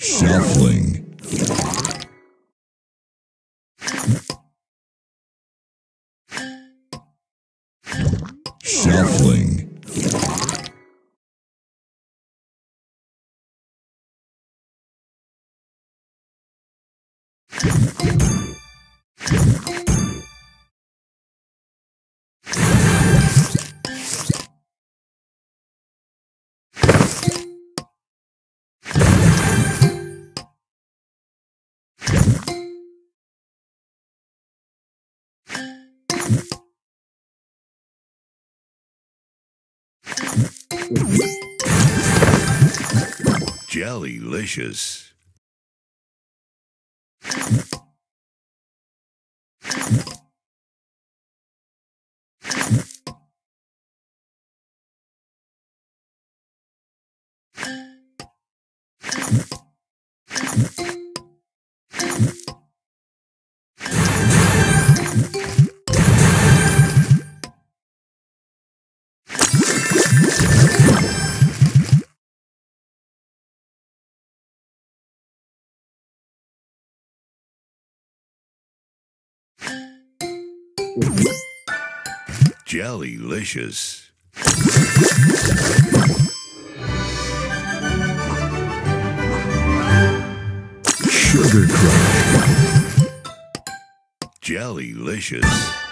Shut. Jellylicious. Jellylicious. Sugar Crush. Jellylicious.